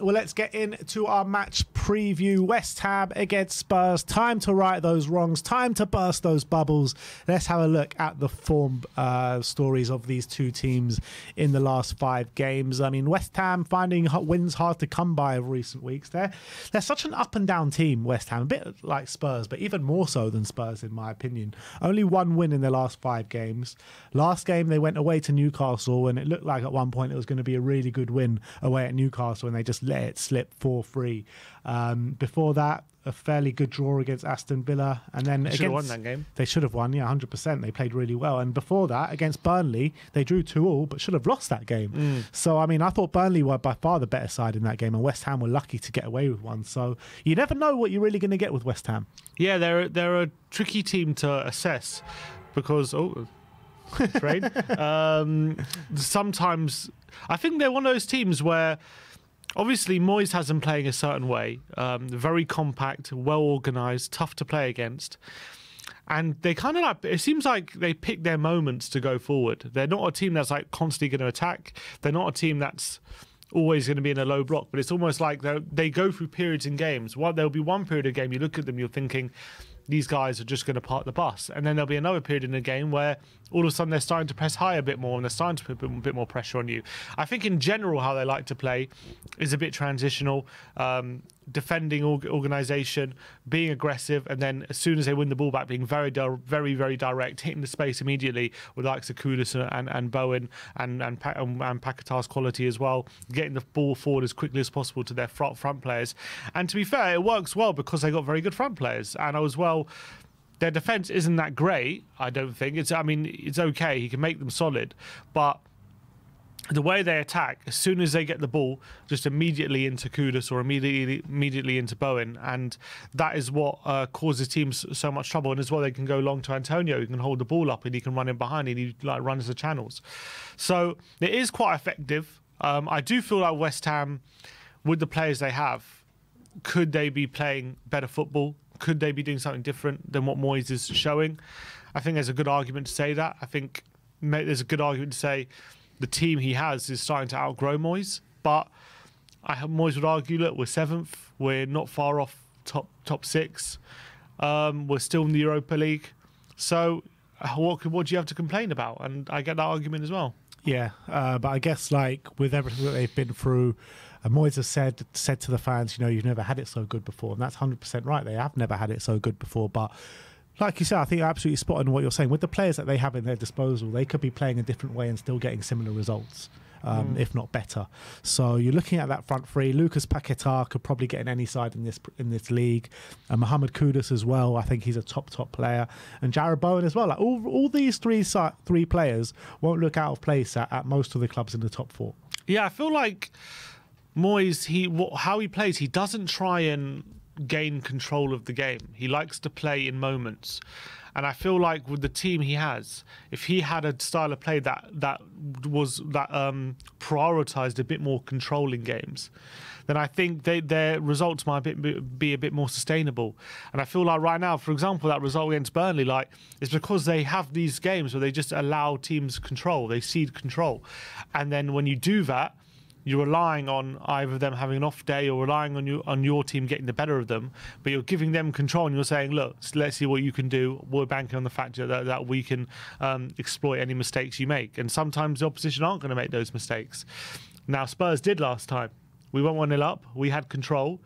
Well, let's get into our match preview. West Ham against Spurs. Time to right those wrongs. Time to burst those bubbles. Let's have a look at the form uh, stories of these two teams in the last five games. I mean, West Ham finding wins hard to come by of recent weeks. They're, they're such an up and down team, West Ham, a bit like Spurs, but even more so than Spurs, in my opinion. Only one win in their last five games. Last game, they went away to Newcastle, and it looked like at one point it was going to be a really good win away at Newcastle, and they just let it slip 4 3. Um, before that, a fairly good draw against Aston Villa, and then they against, should have won that game. They should have won, yeah, hundred percent. They played really well, and before that, against Burnley, they drew two all, but should have lost that game. Mm. So, I mean, I thought Burnley were by far the better side in that game, and West Ham were lucky to get away with one. So, you never know what you're really going to get with West Ham. Yeah, they're they're a tricky team to assess because oh. train. um, sometimes I think they're one of those teams where obviously Moyes has them playing a certain way, um, very compact, well organised, tough to play against. And they kind of like, it seems like they pick their moments to go forward. They're not a team that's like constantly going to attack. They're not a team that's always going to be in a low block, but it's almost like they go through periods in games. Well, there'll be one period of game, you look at them, you're thinking, these guys are just going to park the bus. And then there'll be another period in the game where all of a sudden they're starting to press high a bit more and they're starting to put a bit more pressure on you. I think in general, how they like to play is a bit transitional, um, defending organisation, being aggressive, and then as soon as they win the ball back, being very, very, very direct, hitting the space immediately with likes of Kudus and, and Bowen and, and, um, and, and Paquetá's quality as well, getting the ball forward as quickly as possible to their front, front players. And to be fair, it works well because they got very good front players. And I was well their defense isn't that great. I don't think it's. I mean, it's okay. He can make them solid, but the way they attack, as soon as they get the ball, just immediately into Kudus or immediately immediately into Bowen, and that is what uh, causes teams so much trouble. And as well, they can go long to Antonio, he can hold the ball up and he can run in behind, and he like runs the channels. So it is quite effective. Um, I do feel like West Ham, with the players they have, could they be playing better football? could they be doing something different than what Moyes is showing? I think there's a good argument to say that. I think there's a good argument to say the team he has is starting to outgrow Moyes. But I have, Moyes would argue, look, we're seventh. We're not far off top top six. Um, we're still in the Europa League. So uh, what what do you have to complain about? And I get that argument as well. Yeah, uh, but I guess like with everything that they've been through, and Moyes has said said to the fans, you know, you've never had it so good before, and that's hundred percent right. They have never had it so good before, but. Like you said, I think you're absolutely spot on what you're saying. With the players that they have in their disposal, they could be playing a different way and still getting similar results. Um, mm. if not better. So you're looking at that front three. Lucas Paquetá could probably get in any side in this in this league. And Mohamed Kudus as well. I think he's a top top player. And Jarrod Bowen as well. Like all, all these three three players won't look out of place at, at most of the clubs in the top four. Yeah, I feel like Moyes, he how he plays, he doesn't try and gain control of the game. He likes to play in moments. And I feel like with the team he has, if he had a style of play that that was that um, prioritized a bit more controlling games, then I think they, their results might be, a bit more sustainable. And I feel like right now, for example, that result against Burnley, like it's because they have these games where they just allow teams control, they cede control, and then when you do that you're relying on either them having an off day or relying on you on your team getting the better of them, but you're giving them control and you're saying, look, let's see what you can do. We're banking on the fact that, that we can um, exploit any mistakes you make. And sometimes the opposition aren't going to make those mistakes. Now, Spurs did last time. We went 1 0 up, we had control,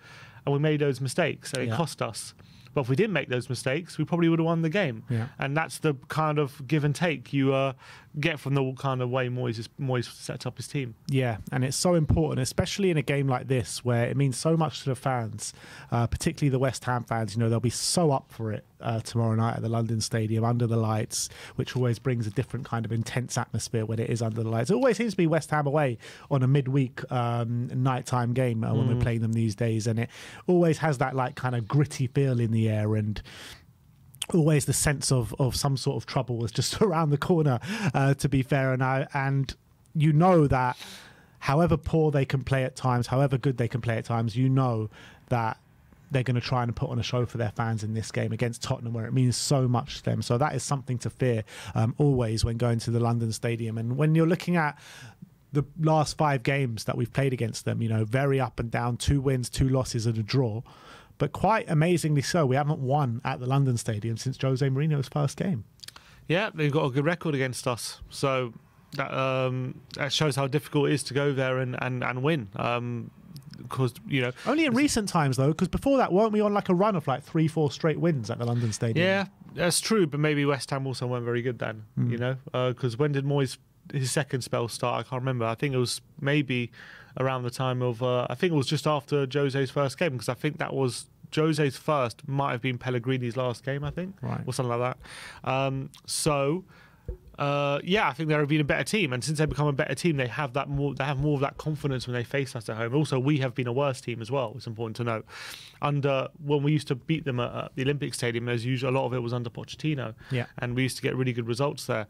and we made those mistakes, and it cost us. But if we didn't make those mistakes, we probably would have won the game. Yeah. And that's the kind of give and take you uh, get from the kind of way Moyes, is, Moyes set up his team. Yeah, and it's so important, especially in a game like this where it means so much to the fans, uh, particularly the West Ham fans. You know, they'll be so up for it uh, tomorrow night at the London Stadium under the lights, which always brings a different kind of intense atmosphere when it is under the lights. It always seems to be West Ham away on a midweek um, nighttime game uh, when mm. we're playing them these days, and it always has that like kind of gritty feel in the air and always the sense of of some sort of trouble was just around the corner. Uh, to be fair, and I, and you know that however poor they can play at times, however good they can play at times, you know that they're going to try and put on a show for their fans in this game against Tottenham, where it means so much to them. So that is something to fear um, always when going to the London Stadium. And when you're looking at the last five games that we've played against them. You know, very up and down, two wins, two losses, and a draw. But quite amazingly so, we haven't won at the London Stadium since Jose Mourinho's first game. Yeah, they've got a good record against us. So that, um, that shows how difficult it is to go there and, and, and win. Um, because you know only in recent times though because before that weren't we on like a run of like three four straight wins at the london stadium yeah that's true but maybe west ham also weren't very good then mm. you know because uh, when did moyes his second spell start i can't remember i think it was maybe around the time of uh, i think it was just after jose's first game because i think that was jose's first might have been pellegrini's last game i think right. or something like that um, so uh, yeah, I think they're been a better team, and since they've become a better team, they have that more. They have more of that confidence when they face us at home. Also, we have been a worse team as well. It's important to note. Under when we used to beat them at, at the Olympic Stadium, there's usually a lot of it was under Pochettino, yeah, and we used to get really good results there.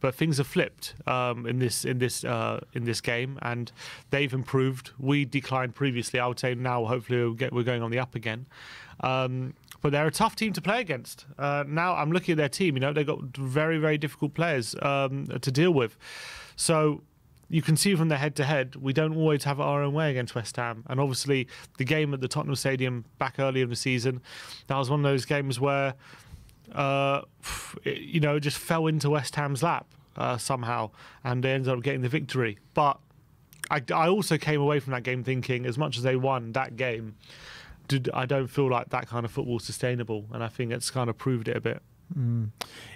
But things have flipped um, in this in this uh, in this game, and they've improved. We declined previously. I would say now, hopefully, we'll get, we're going on the up again. Um, but they're a tough team to play against. Uh, now I'm looking at their team. You know, they've got very, very difficult players um, to deal with. So you can see from the head to head, we don't always have our own way against West Ham. And obviously, the game at the Tottenham Stadium back early in the season, that was one of those games where, uh, you know, just fell into West Ham's lap uh, somehow, and they ended up getting the victory. But I, I also came away from that game thinking, as much as they won that game, did, I don't feel like that kind of football sustainable, and I think it's kind of proved it a bit. Mm.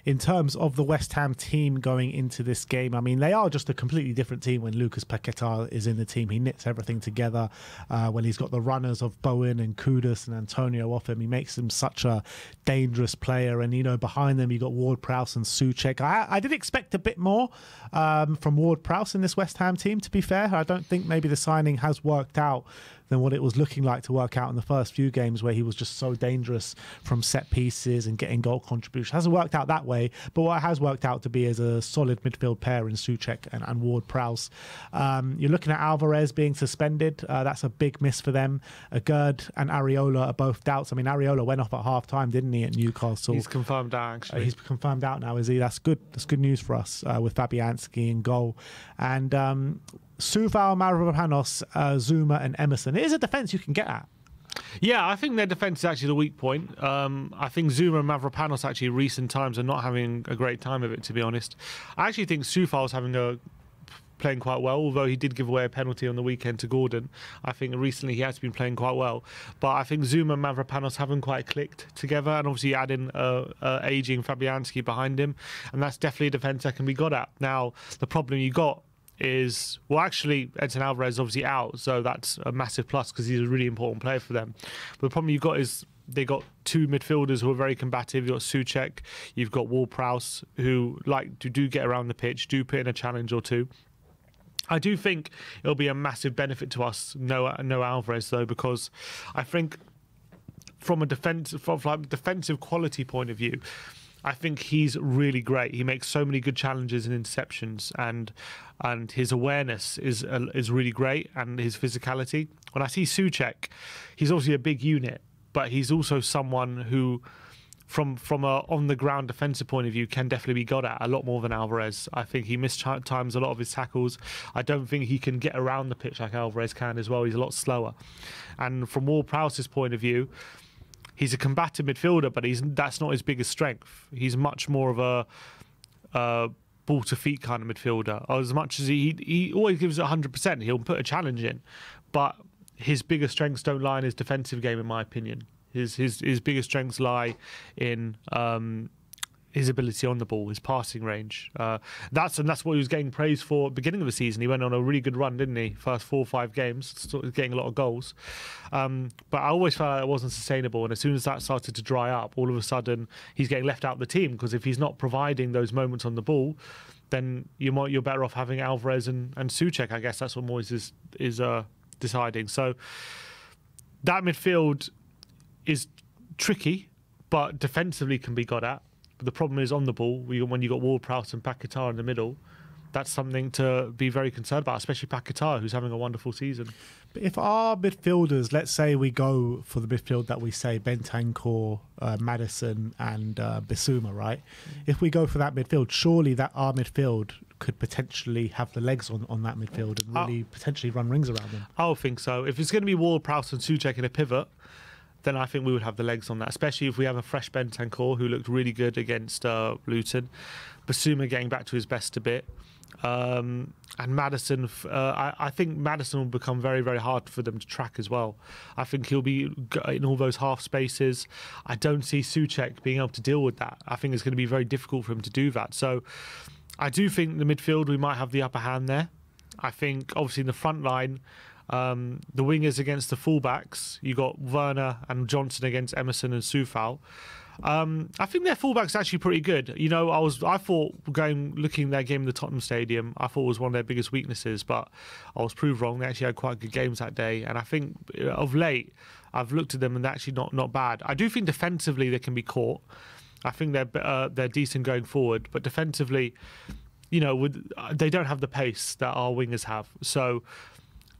In terms of the West Ham team going into this game, I mean, they are just a completely different team when Lucas Paquetá is in the team. He knits everything together. Uh, when he's got the runners of Bowen and Kudus and Antonio off him, he makes him such a dangerous player. And, you know, behind them, you've got Ward Prowse and Soucek. I, I did expect a bit more um, from Ward Prowse in this West Ham team, to be fair. I don't think maybe the signing has worked out than what it was looking like to work out in the first few games where he was just so dangerous from set pieces and getting goal contributions. Hasn't worked out that way, but what has worked out to be is a solid midfield pair in Soucek and, and Ward Prowse. Um, you're looking at Alvarez being suspended. Uh, that's a big miss for them. Aguerd and Areola are both doubts. I mean, Areola went off at half time, didn't he, at Newcastle? He's confirmed out, actually. Uh, he's confirmed out now, is he? That's good. That's good news for us uh, with Fabianski in goal. And um, Coufal, Mavropanos, uh, Zouma, and Emerson. It is a defence you can get at. Yeah, I think their defence is actually the weak point. Um, I think Zouma and Mavropanos actually recent times are not having a great time of it, to be honest. I actually think Coufal's having a playing quite well, although he did give away a penalty on the weekend to Gordon. I think recently he has been playing quite well. But I think Zouma and Mavropanos haven't quite clicked together, and obviously adding uh, uh, aging Fabianski behind him, and that's definitely a defence that can be got at. Now, the problem you got is well actually Edson Alvarez obviously out so that's a massive plus because he's a really important player for them but the problem you've got is they got two midfielders who are very combative. You've got Soucek, you've got Ward Prowse, who like to do get around the pitch, do put in a challenge or two. I do think it'll be a massive benefit to us, no, no Alvarez though, because I think from a defense, from like defensive quality point of view, I think he's really great. He makes so many good challenges and interceptions, and and his awareness is uh, is really great, and his physicality. When I see Soucek, he's obviously a big unit, but he's also someone who, from from a on the ground defensive point of view, can definitely be got at a lot more than Alvarez. I think he missed times a lot of his tackles. I don't think he can get around the pitch like Alvarez can as well. He's a lot slower, and from Ward Prowse's point of view he's a combative midfielder, but he's that's not his biggest strength. He's much more of a, a ball to feet kind of midfielder. As much as he he always gives hundred percent, he'll put a challenge in, but his biggest strengths don't lie in his defensive game, in my opinion. His his his biggest strengths lie in um, his ability on the ball, his passing range. Uh, that's and that's what he was getting praise for at the beginning of the season. He went on a really good run, didn't he? First four or five games, getting a lot of goals. Um, but I always felt it wasn't sustainable. And as soon as that started to dry up, all of a sudden he's getting left out of the team because if he's not providing those moments on the ball, then you might you're better off having Alvarez and and Soucek. I guess that's what Moyes is is uh, deciding. So that midfield is tricky, but defensively can be got at. But the problem is on the ball, when you've got Ward Prowse and Paquetá in the middle, that's something to be very concerned about, especially Paquetá, who's having a wonderful season. But if our midfielders, let's say we go for the midfield that we say Bentancur, uh, Maddison, and uh, Bissouma, right? If we go for that midfield, surely that our midfield could potentially have the legs on, on that midfield and Oh. really potentially run rings around them. I would think so. If it's going to be Ward, Prowse, and Soucek in a pivot, then I think we would have the legs on that, especially if we have a fresh Bentancur who looked really good against uh, Luton. Bissouma getting back to his best a bit. Um, and Maddison, uh, I, I think Maddison will become very, very hard for them to track as well. I think he'll be in all those half spaces. I don't see Soucek being able to deal with that. I think it's going to be very difficult for him to do that. So I do think the midfield, we might have the upper hand there. I think obviously in the front line, um, the wingers against the fullbacks, you got Werner and Johnson against Emerson and Coufal. Um, I think their fullbacks actually pretty good. You know, I was I thought going looking at their game in the Tottenham Stadium, I thought was one of their biggest weaknesses, but I was proved wrong. They actually had quite good games that day, and I think uh, of late I've looked at them and they're actually not not bad. I do think defensively they can be caught. I think they're uh, they're decent going forward, but defensively, you know, with, uh, they don't have the pace that our wingers have. So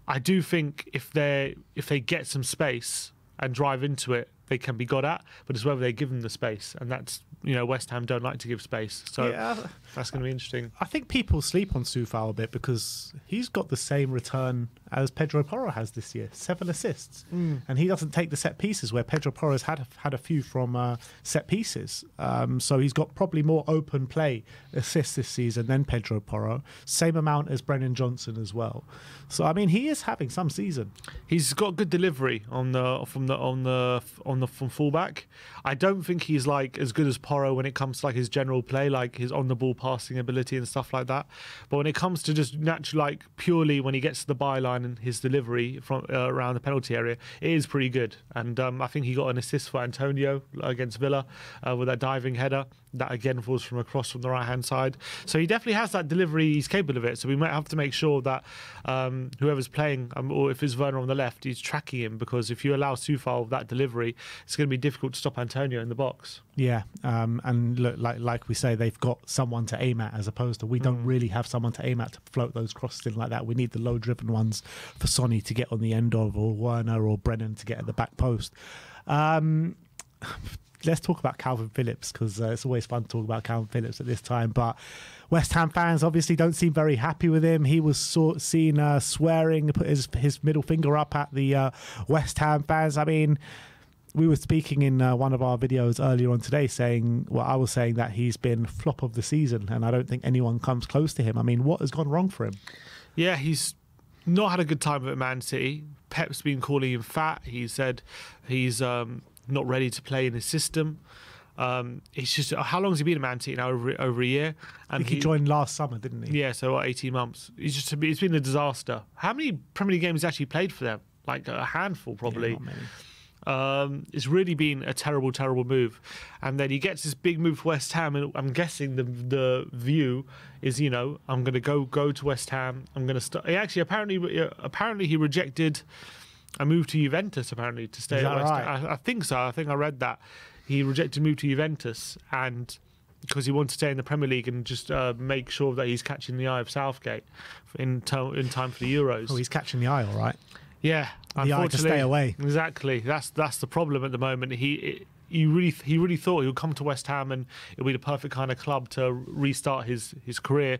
I do think if they if they get some space and drive into it, they can be got at. But it's whether they give them the space, and that's you know West Ham don't like to give space, so yeah, that's going to be interesting. I think people sleep on Coufal a bit because he's got the same return as Pedro Porro has this year, seven assists, and he doesn't take the set pieces where Pedro Porro's had had a few from uh, set pieces. Um, so he's got probably more open play assists this season than Pedro Porro, same amount as Brennan Johnson as well. So I mean, he is having some season. He's got good delivery on the from the on the on the from fullback. I don't think he's like as good as Porro when it comes to like his general play, like his on the ball passing ability and stuff like that. But when it comes to just natural, like purely when he gets to the byline and his delivery from uh, around the penalty area, it is pretty good. And um, I think he got an assist for Antonio against Villa uh, with that diving header. That again falls from across from the right hand side. So he definitely has that delivery. He's capable of it. So we might have to make sure that um, whoever's playing, um, or if it's Werner on the left, he's tracking him because if you allow Coufal that delivery, it's going to be difficult to stop Antonio in the box. Yeah, um, and look, like like we say, they've got someone to aim at as opposed to we don't really have someone to aim at to float those crosses in like that. We need the low driven ones for Sonny to get on the end of, or Werner or Brennan to get at the back post. Um, let's talk about Calvin Phillips because uh, it's always fun to talk about Calvin Phillips at this time. But West Ham fans obviously don't seem very happy with him. He was seen uh, swearing, put his his middle finger up at the uh, West Ham fans. I mean we were speaking in uh, one of our videos earlier on today saying well i was saying that he's been flop of the season and i don't think anyone comes close to him i mean what has gone wrong for him Yeah, he's not had a good time at Man City. Pep's been calling him fat. He said he's um, not ready to play in his system. Um, it's just how long has he been at Man City now? Over, over a year. And think he, joined last summer didn't he Yeah, so what, 18 months. He's just it's been a disaster. How many Premier League games has he actually played for them? Like a handful, Yeah, probably. not many. Um, it's really been a terrible, terrible move. And then he gets this big move for West Ham, and I'm guessing the the view is, you know, I'm going to go go to West Ham. I'm going to start. He actually apparently uh, apparently he rejected a move to Juventus apparently to stay Is at West right? I, I think so. I think I read that he rejected move to Juventus and. Because he wants to stay in the Premier League and just uh, make sure that he's catching the eye of Southgate in, in time for the Euros. oh he's catching the eye all right Yeah, The eye to stay away. Exactly. That's that's the problem at the moment. He you really he really thought he would come to West Ham and it would be the perfect kind of club to restart his his career.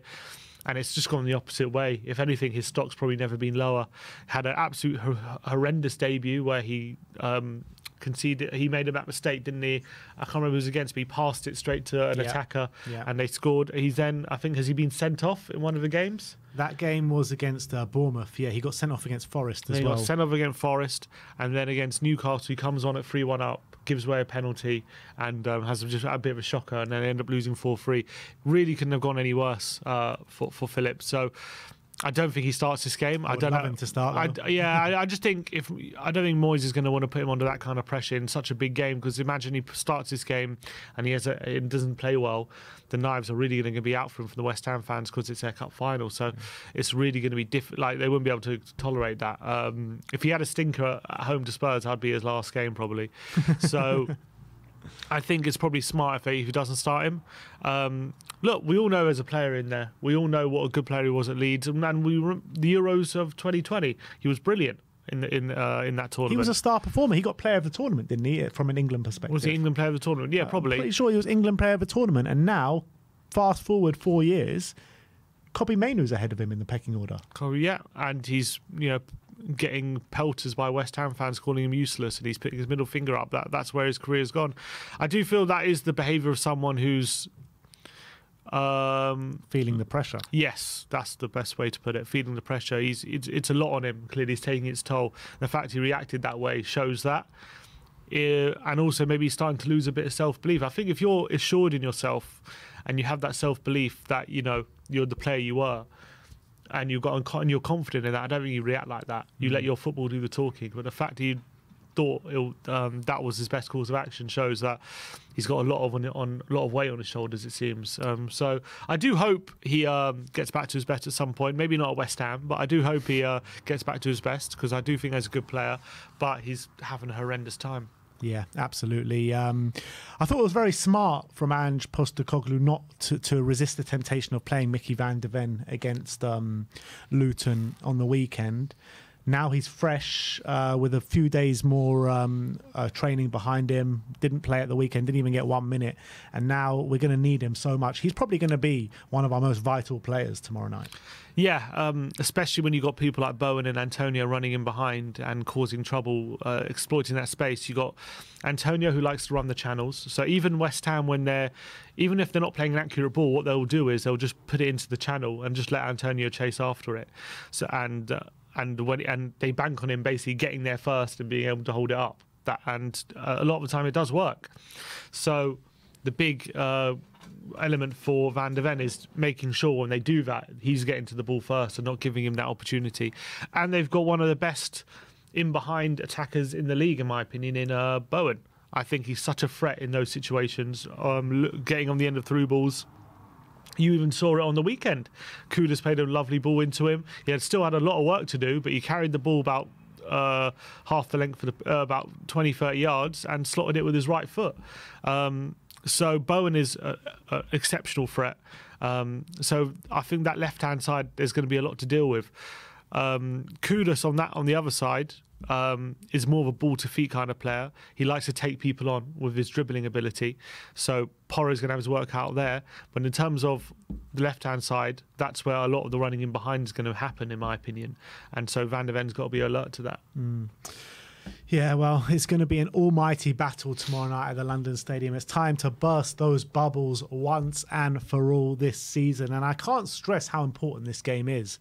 And it's just gone the opposite way. If anything, his stock's probably never been lower. Had an absolute hor- horrendous debut where he um, conceded. He made a that mistake, didn't he? I can't remember who was against, but he passed it straight to an Yeah. attacker, Yeah. and they scored. He's then, I think, has he been sent off in one of the games? that game was against uh, bournemouth yeah he got sent off against forest as he well got sent off against Forest, and then against Newcastle, he comes on at 3 1 up, gives away a penalty, and um, has just a bit of a shocker, and then they end up losing 4 3. Really couldn't have gone any worse uh, for, for Phillips. So I don't think he starts this game. I, would don't love know. him to start, I, yeah, I, I just think if I don't think Moyes is going to want to put him under that kind of pressure in such a big game because imagine he starts this game and he has a, and doesn't play well, the knives are really going to be out for him from the West Ham fans because it's their cup final. So it's really going to be different. like they wouldn't be able to tolerate that. Um, if he had a stinker at home to Spurs, I'd be his last game probably. So. I think it's probably smart if he, if he doesn't start him. Um, look, we all know as a player in there, we all know what a good player he was at Leeds, and, and we the Euros of 2020, he was brilliant in the, in uh, in that tournament. He was a star performer. He got player of the tournament, didn't he? From an England perspective. was he England player of the tournament? Yeah, probably. I'm pretty sure he was England player of the tournament. And now, fast forward four years, Kobbie Mainoo's ahead of him in the pecking order. Oh, yeah, and he's you know getting pelters by West Ham fans calling him useless, and he's putting his middle finger up. That that's where his career's gone. I do feel that is the behaviour of someone who's. Um, Feeling the pressure. Yes, that's the best way to put it. Feeling the pressure, he's it's, it's a lot on him. Clearly, he's taking its toll. The fact he reacted that way shows that, Uh, and also maybe he's starting to lose a bit of self belief. I think if you're assured in yourself, and you have that self belief that you know you're the player you are, and you've got and you're confident in that, I don't think you react like that. You let your football do the talking. But the fact that you thought it, um, that was his best course of action shows that he's got a lot of on, on a lot of weight on his shoulders. It seems. Um, so I do hope he um, gets back to his best at some point. Maybe not at West Ham, but I do hope he uh, gets back to his best because I do think he's a good player. But he's having a horrendous time. Yeah, absolutely. Um, I thought it was very smart from Ange Postecoglou not to, to resist the temptation of playing Mickey van de Ven against um, Luton on the weekend. Now he's fresh uh, with a few days more um, uh, training behind him. Didn't play at the weekend, didn't even get one minute. And now we're going to need him so much. He's probably going to be one of our most vital players tomorrow night. Yeah, um, especially when you've got people like Bowen and Antonio running in behind and causing trouble, uh, exploiting that space. You've got Antonio who likes to run the channels. So even West Ham, when they're, even if they're not playing an accurate ball, what they'll do is they'll just put it into the channel and just let Antonio chase after it. So and uh, and when and they bank on him basically getting there first and being able to hold it up. That and uh, a lot of the time it does work. So the big uh, element for Van de Ven is making sure when they do that, he's getting to the ball first and not giving him that opportunity. And they've got one of the best in behind attackers in the league, in my opinion, in uh, Bowen. I think he's such a threat in those situations, um, getting on the end of through balls. You even saw it on the weekend. Kudus played a lovely ball into him. He had still had a lot of work to do, but he carried the ball about uh, half the length for the, uh, about 20, 30 yards and slotted it with his right foot. Um, so Bowen is an exceptional threat. Um, so I think that left hand side there's going to be a lot to deal with. Um, Kudus on that on the other side um, is more of a ball to feet kind of player. He likes to take people on with his dribbling ability. So Porro's going to have his work out there. But in terms of the left hand side, that's where a lot of the running in behind is going to happen, in my opinion. And so Van de Ven's got to be alert to that. Mm. Yeah, well, it's going to be an almighty battle tomorrow night at the London Stadium. It's time to burst those bubbles once and for all this season. And I can't stress how important this game is.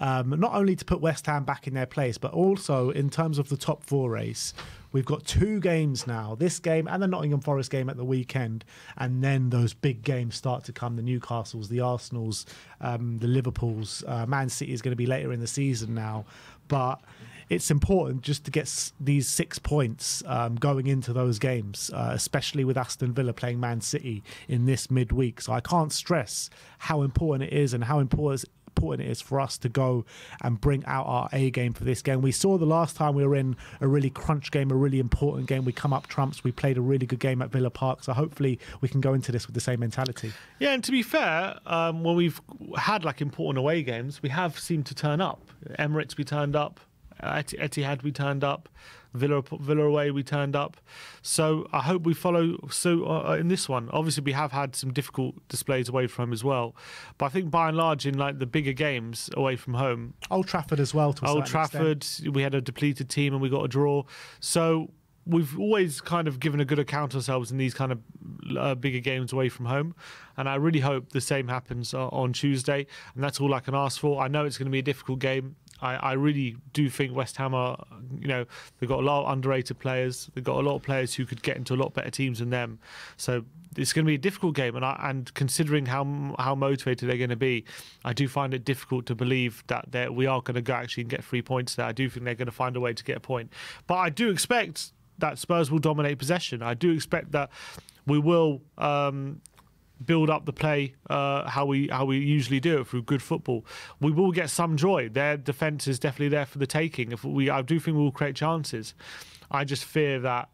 Um, not only to put West Ham back in their place, but also in terms of the top four race. We've got two games now this game and the Nottingham Forest game at the weekend. And then those big games start to come the Newcastles, the Arsenals, um, the Liverpools. Uh, Man City is going to be later in the season now. But it's important just to get these six points um, going into those games, uh, especially with Aston Villa playing Man City in this midweek. So I can't stress how important it is and how important important it is for us to go and bring out our A game for this game. We saw the last time we were in a really crunch game, a really important game. We come up trumps. We played a really good game at Villa Park. So hopefully we can go into this with the same mentality. Yeah, and to be fair, um, when we've had like important away games, we have seemed to turn up. Emirates, we turned up. Etihad, we turned up. Villa, Villa away, we turned up. So I hope we follow suit uh, in this one. Obviously, we have had some difficult displays away from home as well, but I think by and large, in like the bigger games away from home, Old Trafford as well. To Old Trafford, extent. we had a depleted team and we got a draw. So we've always kind of given a good account of ourselves in these kind of uh, bigger games away from home. And I really hope the same happens uh, on Tuesday. And that's all I can ask for. I know it's going to be a difficult game. I, I really do think West Ham are, you know, they've got a lot of underrated players. They've got a lot of players who could get into a lot better teams than them. So it's going to be a difficult game, and I, and considering how how motivated they're going to be, I do find it difficult to believe that we are going to go actually and get three points there. I do think they're going to find a way to get a point, but I do expect that Spurs will dominate possession. I do expect that we will um, build up the play uh, how we how we usually do it through good football. We will get some joy. Their defence is definitely there for the taking. If we, I do think we will create chances. I just fear that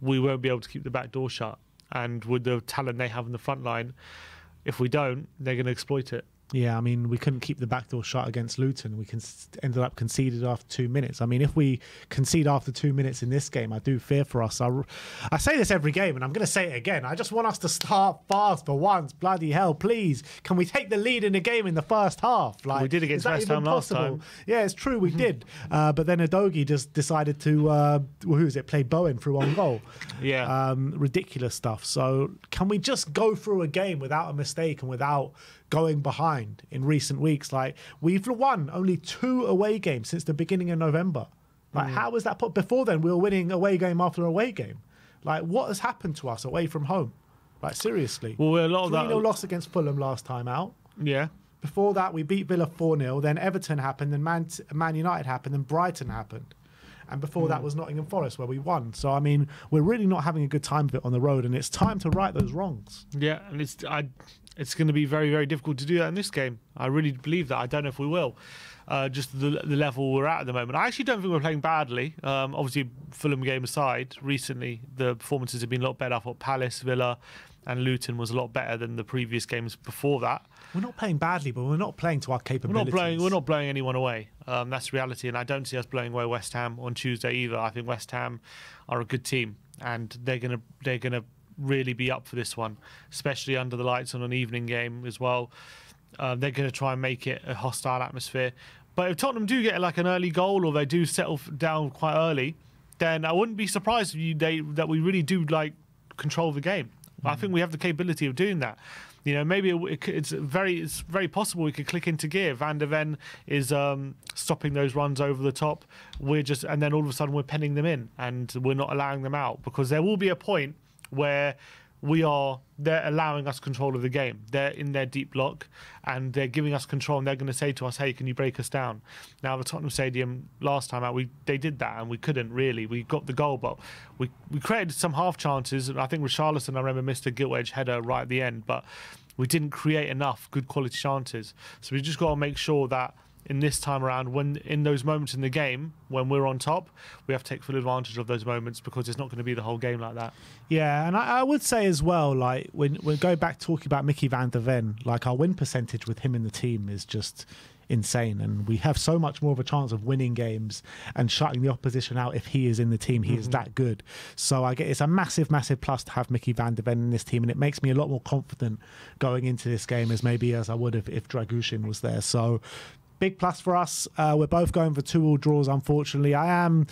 we won't be able to keep the back door shut. And with the talent they have in the front line, if we don't, they're going to exploit it. Yeah, I mean, we couldn't keep the back door shut against Luton. We can ended up conceded after two minutes. I mean, if we concede after two minutes in this game, I do fear for us. I, I say this every game, and I'm going to say it again. I just want us to start fast for once. Bloody hell, please. Can we take the lead in the game in the first half? Like we did against West Ham last time. Yeah, it's true, we did. Uh, but then Udogie just decided to, uh, who is it, play Bowen through on goal. yeah. Um, ridiculous stuff. So can we just go through a game without a mistake and without going behind in recent weeks. Like we've won only two away games since the beginning of November. Like mm. how was that put? Before then, we were winning away game after away game. Like what has happened to us away from home? Like seriously. Well, we're a lot of that. loss against Fulham last time out. Yeah. Before that, we beat Villa 4 0. Then Everton happened, then Man, Man United happened, then Brighton happened. And before mm. that was Nottingham Forest, where we won. So, I mean, we're really not having a good time of it on the road, and it's time to right those wrongs. Yeah, and it's I it's going to be very, very difficult to do that in this game. I really believe that. I don't know if we will. Uh, just the, the level we're at at the moment. I actually don't think we're playing badly. Um, obviously, Fulham game aside, recently the performances have been a lot better. I thought Palace, Villa, and Luton was a lot better than the previous games before that. We're not playing badly, but we're not playing to our capabilities. We're not blowing, we're not blowing anyone away. Um, that's reality, and I don't see us blowing away West Ham on Tuesday either. I think West Ham are a good team, and they're gonna they're gonna really be up for this one, especially under the lights on an evening game as well. Uh, they're going to try and make it a hostile atmosphere. But if Tottenham do get like an early goal or they do settle down quite early, then I wouldn't be surprised if you, they, that we really do like control the game. Mm. I think we have the capability of doing that. You know, maybe it, it's very it's very possible we could click into gear. Van de Ven is um, stopping those runs over the top. We're just and then all of a sudden we're penning them in and we're not allowing them out because there will be a point where we are they're allowing us control of the game. They're in their deep block and they're giving us control and they're going to say to us, "Hey, can you break us down?" Now, the Tottenham Stadium last time out, we they did that and we couldn't really. We got the goal, but we we created some half chances. I think Richarlison, I remember, missed a gilt edge header right at the end, but we didn't create enough good quality chances. So we just got to make sure that in this time around when in those moments in the game when we're on top we have to take full advantage of those moments because it's not going to be the whole game like that. Yeah and i, I would say as well like when we go back talking about mickey van de ven like our win percentage with him in the team is just insane and we have so much more of a chance of winning games and shutting the opposition out if he is in the team. He mm-hmm. is that good. So i get it's a massive massive plus to have mickey van de ven in this team and it makes me a lot more confident going into this game as maybe as i would have if dragusin was there. So big plus for us. Uh, we're both going for two all draws. Unfortunately, I am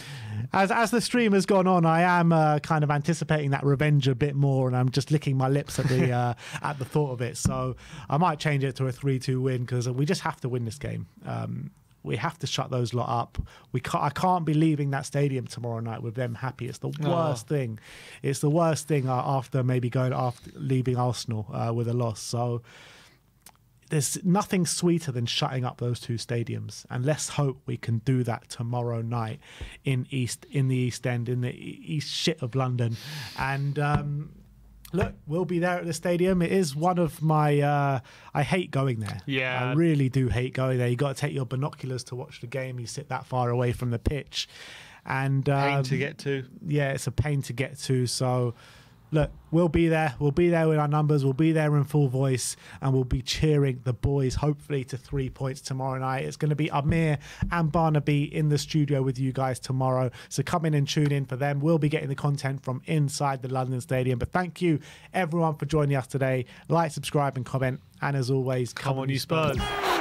as as the stream has gone on. I am uh, kind of anticipating that revenge a bit more, and I'm just licking my lips at the uh, at the thought of it. So I might change it to a three-two win because we just have to win this game. Um, we have to shut those lot up. We can't, I can't be leaving that stadium tomorrow night with them happy. It's the worst oh. thing. It's the worst thing uh, after maybe going after leaving Arsenal uh, with a loss. So there's nothing sweeter than shutting up those two stadiums and let's hope we can do that tomorrow night in east in the east end in the east shit of london. And um, look we'll be there at the stadium. It is one of my uh, i hate going there. Yeah. I really do hate going there. You got to take your binoculars to watch the game. You sit that far away from the pitch. And um, pain to get to. yeah it's a pain to get to. So look, we'll be there. We'll be there with our numbers. We'll be there in full voice, and we'll be cheering the boys, hopefully, to three points tomorrow night. It's going to be Amir and Barnaby in the studio with you guys tomorrow. So come in and tune in for them. We'll be getting the content from inside the London Stadium. But thank you, everyone, for joining us today. Like, subscribe, and comment. And as always, come, come on, you Spurs. Spurs.